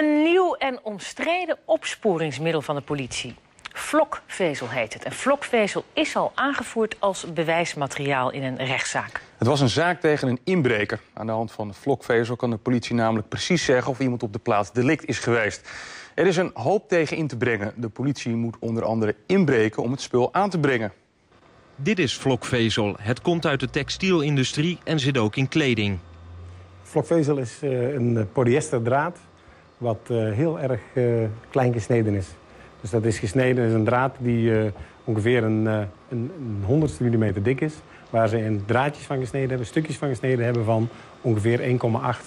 Een nieuw en omstreden opsporingsmiddel van de politie. Vlokvezel heet het. En vlokvezel is al aangevoerd als bewijsmateriaal in een rechtszaak. Het was een zaak tegen een inbreker. Aan de hand van de vlokvezel kan de politie namelijk precies zeggen... of iemand op de plaats delict is geweest. Er is een hoop tegen in te brengen. De politie moet onder andere inbreken om het spul aan te brengen. Dit is vlokvezel. Het komt uit de textielindustrie en zit ook in kleding. Vlokvezel is uh, een polyesterdraad wat uh, heel erg uh, klein gesneden is. Dus dat is gesneden, is een draad die ongeveer een, een, een honderdste millimeter dik is. Waar ze in draadjes van gesneden hebben, stukjes van gesneden hebben van ongeveer 1,8,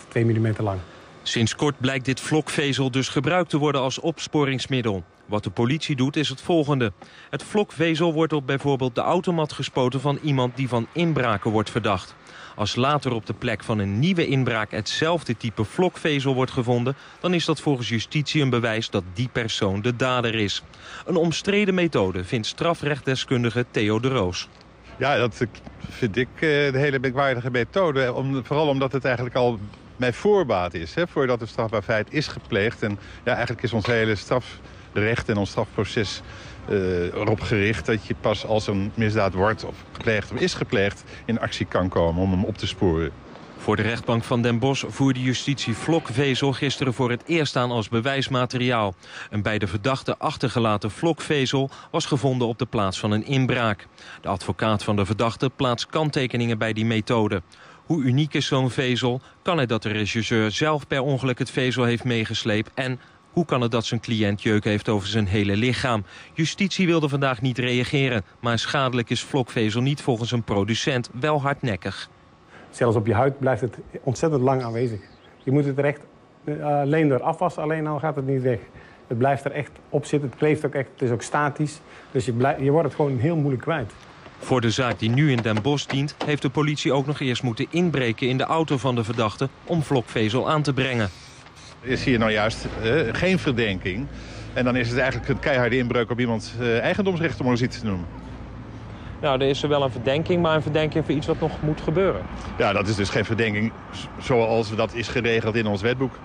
2 mm lang. Sinds kort blijkt dit vlokvezel dus gebruikt te worden als opsporingsmiddel. Wat de politie doet is het volgende. Het vlokvezel wordt op bijvoorbeeld de automat gespoten van iemand die van inbraken wordt verdacht. Als later op de plek van een nieuwe inbraak hetzelfde type vlokvezel wordt gevonden... dan is dat volgens justitie een bewijs dat die persoon de dader is. Een omstreden methode vindt strafrechtdeskundige Theo de Roos. Ja, dat vind ik de hele merkwaardige methode. Om, vooral omdat het eigenlijk al bij voorbaat is. Hè, voordat een strafbaar feit is gepleegd. En ja, eigenlijk is ons hele strafrecht en ons strafproces uh, erop gericht... dat je pas als een misdaad wordt of gepleegd of is gepleegd... in actie kan komen om hem op te sporen. Voor de rechtbank van Den Bosch voerde justitie vlokvezel gisteren voor het eerst aan als bewijsmateriaal. Een bij de verdachte achtergelaten vlokvezel was gevonden op de plaats van een inbraak. De advocaat van de verdachte plaatst kanttekeningen bij die methode. Hoe uniek is zo'n vezel? Kan het dat de regisseur zelf per ongeluk het vezel heeft meegesleept? En hoe kan het dat zijn cliënt jeuk heeft over zijn hele lichaam? Justitie wilde vandaag niet reageren. Maar schadelijk is vlokvezel niet volgens een producent wel hardnekkig. Zelfs op je huid blijft het ontzettend lang aanwezig. Je moet het er echt alleen door afwassen, alleen al gaat het niet weg. Het blijft er echt op zitten, het kleeft ook echt, het is ook statisch. Dus je, blijft, je wordt het gewoon heel moeilijk kwijt. Voor de zaak die nu in Den Bosch dient... heeft de politie ook nog eerst moeten inbreken in de auto van de verdachte... om vlokvezel aan te brengen. Is hier nou juist uh, geen verdenking... en dan is het eigenlijk een keiharde inbreuk op iemands uh, eigendomsrecht... om er iets te noemen. Nou, er is er wel een verdenking, maar een verdenking voor iets wat nog moet gebeuren. Ja, dat is dus geen verdenking zoals dat is geregeld in ons wetboek.